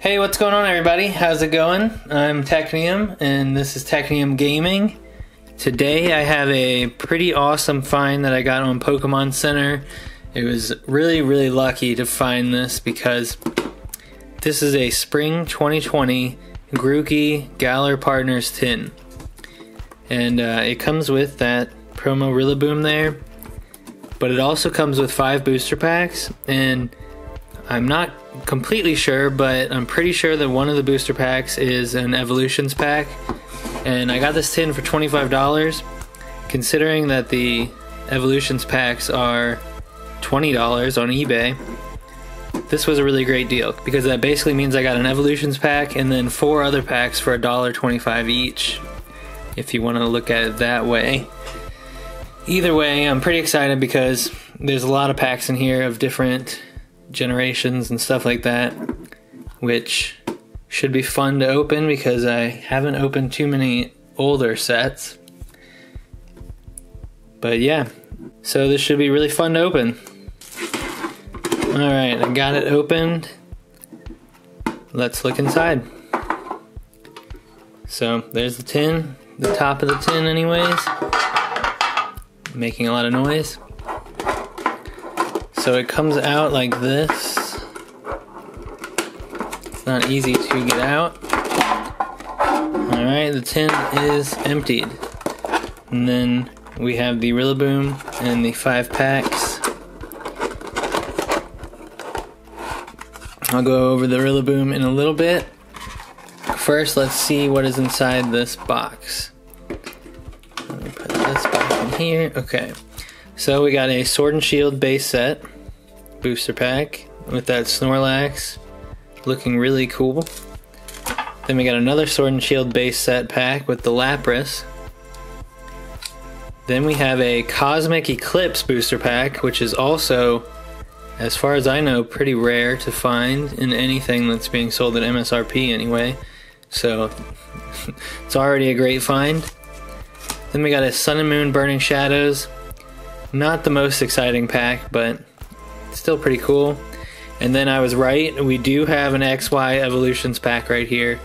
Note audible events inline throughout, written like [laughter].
Hey, what's going on, everybody? How's it going? I'm Technium, and this is Technium Gaming. Today, I have a pretty awesome find that I got on Pokemon Center. It was really, really lucky to find this because this is a Spring 2020 Grookey Galar Partners tin. And uh, it comes with that promo Rillaboom there, but it also comes with five booster packs, and I'm not completely sure, but I'm pretty sure that one of the booster packs is an Evolutions pack. And I got this tin for $25. Considering that the Evolutions packs are $20 on eBay, this was a really great deal because that basically means I got an Evolutions pack and then four other packs for $1.25 each, if you want to look at it that way. Either way, I'm pretty excited because there's a lot of packs in here of different generations and stuff like that, which should be fun to open because I haven't opened too many older sets. But yeah, so this should be really fun to open. Alright, I got it opened. Let's look inside. So there's the tin, the top of the tin, anyways. Making a lot of noise. So it comes out like this. It's not easy to get out. Alright, the tin is emptied. And then we have the Rillaboom and the five packs. I'll go over the Rillaboom in a little bit. First, let's see what is inside this box. Let me put this back in here. Okay. So we got a Sword and Shield base set booster pack with that Snorlax looking really cool. Then we got another Sword and Shield base set pack with the Lapras. Then we have a Cosmic Eclipse booster pack, which is also, as far as I know, pretty rare to find in anything that's being sold at MSRP anyway. So [laughs] it's already a great find. Then we got a Sun and Moon Burning Shadows. Not the most exciting pack, but still pretty cool. And then I was right, we do have an XY Evolutions pack right here,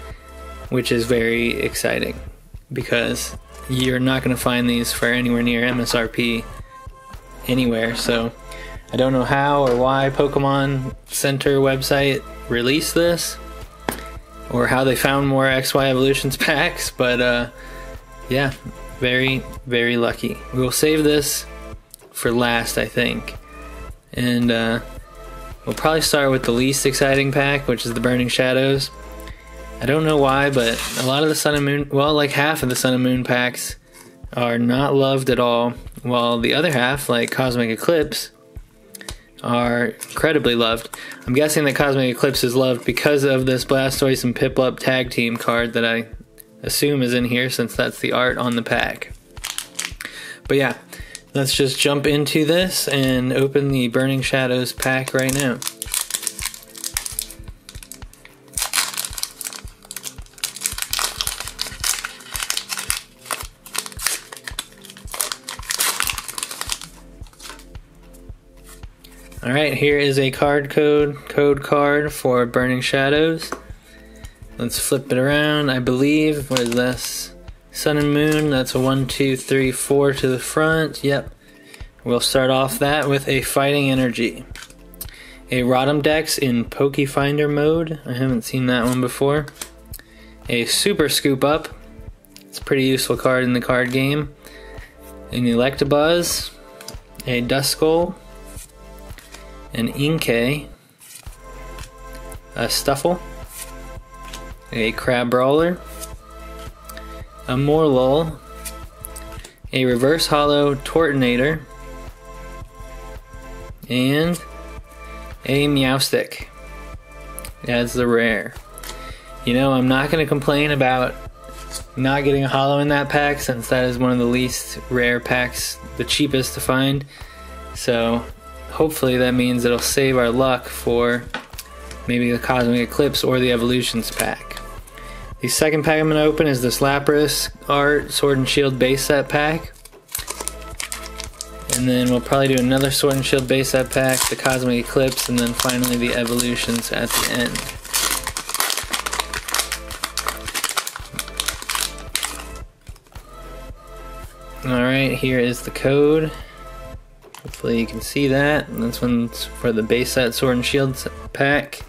which is very exciting because you're not going to find these for anywhere near MSRP anywhere. So I don't know how or why Pokemon Center website released this or how they found more XY Evolutions [laughs] packs, but uh, yeah, very, very lucky. We'll save this for last, I think. And uh, we'll probably start with the least exciting pack, which is the Burning Shadows. I don't know why, but a lot of the Sun and Moon, well, like half of the Sun and Moon packs are not loved at all, while the other half, like Cosmic Eclipse, are incredibly loved. I'm guessing that Cosmic Eclipse is loved because of this Blastoise and Piplup tag team card that I assume is in here since that's the art on the pack. But yeah, let's just jump into this and open the Burning Shadows pack right now. Alright, here is a card code, code card for Burning Shadows. Let's flip it around. I believe, what is this? Sun and Moon, that's a one, two, three, four to the front. Yep. We'll start off that with a Fighting Energy. A Rotom Dex in Pokefinder mode. I haven't seen that one before. A Super Scoop Up. It's a pretty useful card in the card game. An Electabuzz. A Duskull an Inkay, a Stufful, a Crabrawler, a Morelull, a Reverse Holo Turtonator, and a Meowstic as the rare. You know, I'm not going to complain about not getting a holo in that pack since that is one of the least rare packs, the cheapest to find. So hopefully that means it'll save our luck for maybe the Cosmic Eclipse or the Evolutions pack. The second pack I'm going to open is this Lapras Art Sword and Shield base set pack. And then we'll probably do another Sword and Shield base set pack, the Cosmic Eclipse, and then finally the Evolutions at the end. Alright, here is the code. Hopefully you can see that. And this one's for the base set Sword and Shield pack.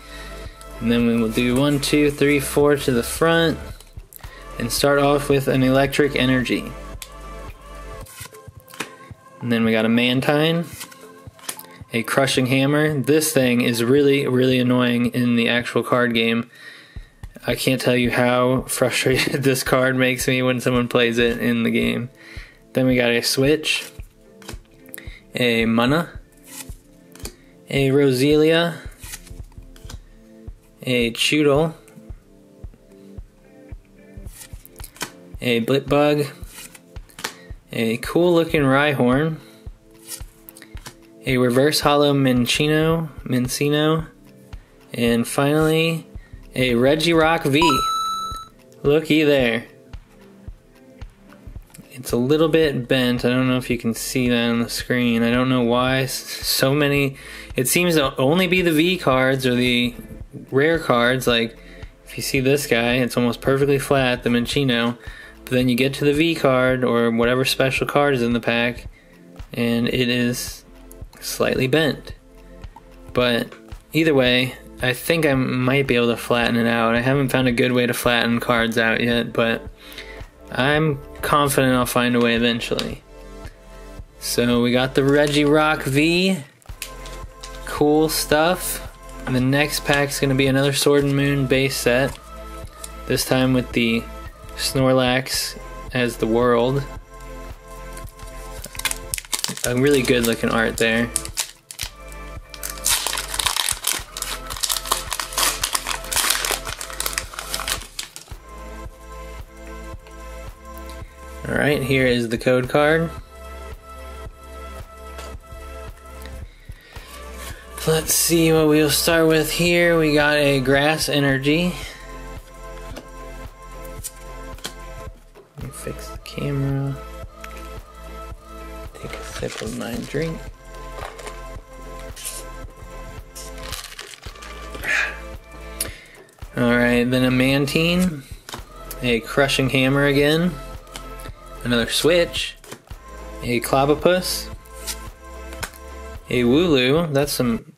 And then we will do one, two, three, four to the front. And start off with an electric energy. And then we got a Mantine, a Crushing Hammer. This thing is really, really annoying in the actual card game. I can't tell you how frustrated [laughs] this card makes me when someone plays it in the game. Then we got a Switch, a Munna, a Roselia, a Chewtle, a Blipbug, a cool looking Rhyhorn, a reverse holo Minccino, Minccino, and finally a Regirock V. Looky there. It's a little bit bent. I don't know if you can see that on the screen. I don't know why so many. It seems to only be the V cards or the rare cards. Like, if you see this guy, it's almost perfectly flat, the Minccino. But then you get to the V card or whatever special card is in the pack, and it is slightly bent. But either way, I think I might be able to flatten it out. I haven't found a good way to flatten cards out yet, but I'm confident I'll find a way eventually. So we got the Regirock V. Cool stuff. And the next pack is going to be another Sword and Moon base set. This time with the Snorlax as the world. A really good looking art there. Alright, here is the code card. Let's see what we'll start with here. We got a grass energy. fix the camera. Take a sip of my drink. Alright, then a Mantine, a Crushing Hammer again, another Switch, a Clobbopus, a Wooloo, that's some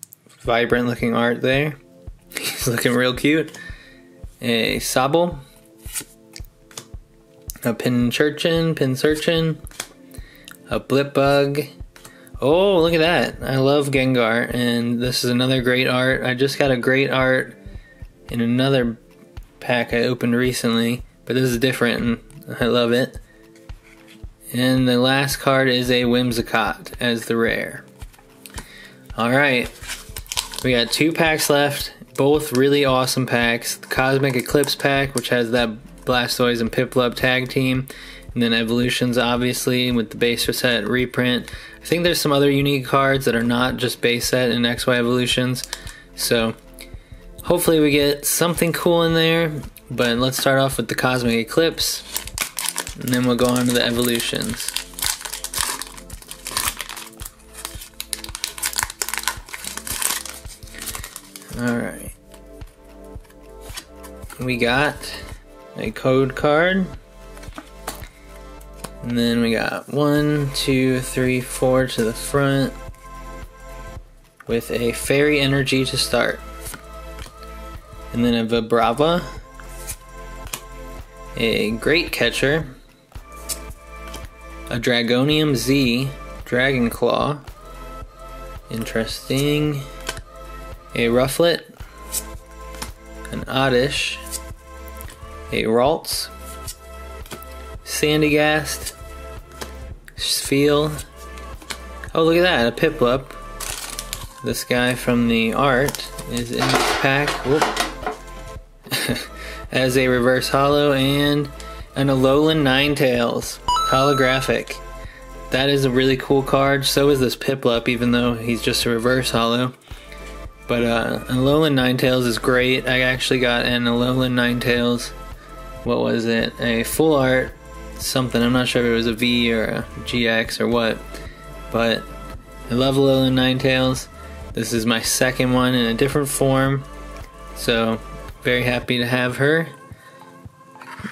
vibrant looking art there. [laughs] He's looking real cute. A Sable. a Pincurchin, Pincurchin, a Blipbug. Oh, look at that. I love Gengar, and this is another great art. I just got a great art in another pack I opened recently, but this is different, and I love it. And the last card is a Whimsicott as the rare. Alright, we got two packs left, both really awesome packs. The Cosmic Eclipse pack, which has that Blastoise and Piplup tag team. And then Evolutions, obviously, with the base set reprint. I think there's some other unique cards that are not just base set and XY Evolutions. So, hopefully, we get something cool in there. But let's start off with the Cosmic Eclipse. And then we'll go on to the Evolutions. Alright. We got a code card. And then we got one, two, three, four to the front with a fairy energy to start. And then a Vibrava, a Great Catcher, a Dragonium Z, Dragon Claw, interesting, a Rufflet, an Oddish, a Ralts, Sandygast, Spheal. Oh, look at that, a Piplup. This guy from the art is in this pack. [laughs] As a reverse holo and an Alolan Ninetales holographic. That is a really cool card. So is this Piplup, even though he's just a reverse holo. But uh, Alolan Ninetales is great. I actually got an Alolan Ninetales what was it? A full art something. I'm not sure if it was a V or a GX or what. But I love Alolan Ninetales. This is my second one in a different form. So very happy to have her.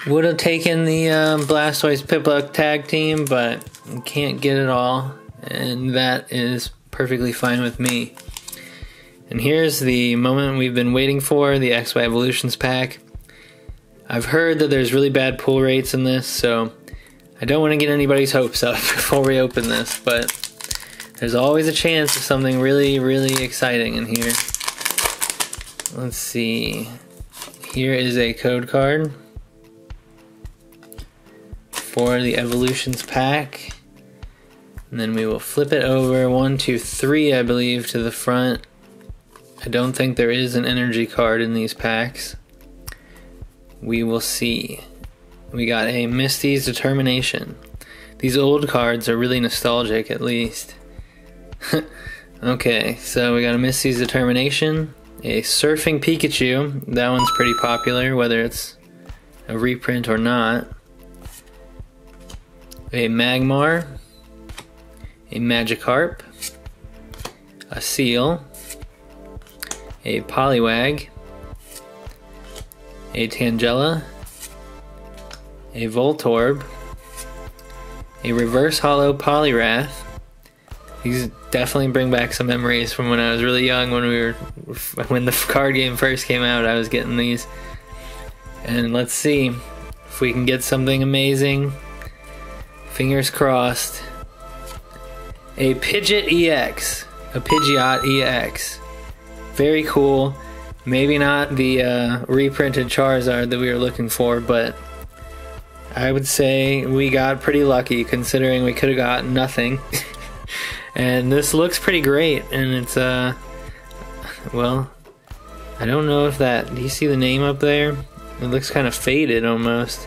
Would have taken the uh, Blastoise Piplup tag team, but can't get it all, and that is perfectly fine with me. And here's the moment we've been waiting for the XY Evolutions pack. I've heard that there's really bad pull rates in this, so I don't want to get anybody's hopes up [laughs] before we open this, but there's always a chance of something really, really exciting in here. Let's see. Here is a code card for the Evolutions pack. And then we will flip it over one, two, three, I believe, to the front. I don't think there is an energy card in these packs. We will see. We got a Misty's Determination. These old cards are really nostalgic, at least. [laughs] okay, so we got a Misty's Determination, a Surfing Pikachu. That one's pretty popular, whether it's a reprint or not. A Magmar, a Magikarp, a Seel, a Poliwag, a Tangela, a Voltorb, a Reverse Holo Poliwrath. These definitely bring back some memories from when I was really young. When we were, [laughs] when the card game first came out, I was getting these. And let's see if we can get something amazing. Fingers crossed. A Pidgeot EX, a Pidgeot EX. Very cool. Maybe not the uh, reprinted Charizard that we were looking for, but I would say we got pretty lucky considering we could have got nothing. [laughs] and this looks pretty great, and it's, uh, well, I don't know if that, do you see the name up there? It looks kind of faded almost.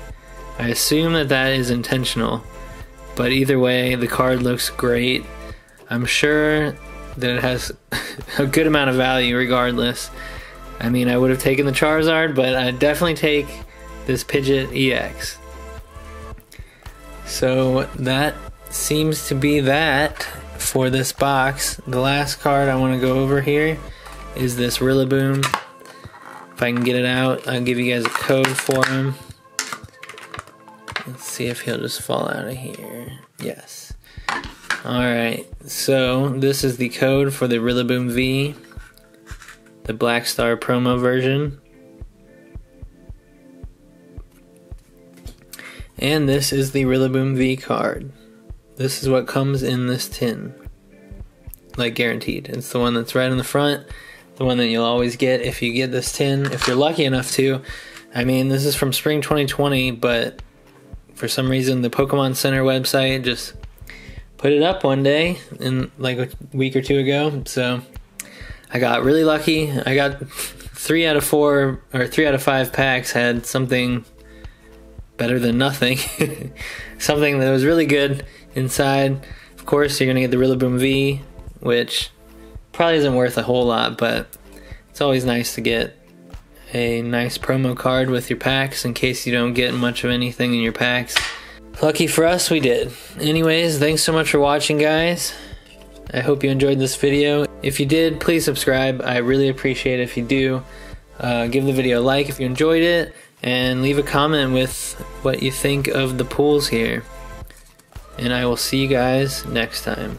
I assume that that is intentional, but either way, the card looks great. I'm sure that it has [laughs] a good amount of value regardless. I mean, I would have taken the Charizard, but I'd definitely take this Pidgeot EX. So that seems to be that for this box. The last card I want to go over here is this Rillaboom. If I can get it out, I'll give you guys a code for him. Let's see if he'll just fall out of here. Yes. Alright, so this is the code for the Rillaboom V, the Black Star promo version. And this is the Rillaboom V card. This is what comes in this tin. Like guaranteed. It's the one that's right in the front, the one that you'll always get if you get this tin, if you're lucky enough to. I mean, this is from spring 2020, but for some reason the Pokemon Center website just put it up one day in like a week or two ago. So I got really lucky. I got three out of four or three out of five packs had something better than nothing. [laughs] Something that was really good inside. Of course, you're going to get the Rillaboom V, which probably isn't worth a whole lot, but it's always nice to get a nice promo card with your packs in case you don't get much of anything in your packs. Lucky for us, we did. Anyways, thanks so much for watching, guys. I hope you enjoyed this video. If you did, please subscribe. I really appreciate it if you do. Uh, give the video a like if you enjoyed it and leave a comment with what you think of the pools here. And I will see you guys next time.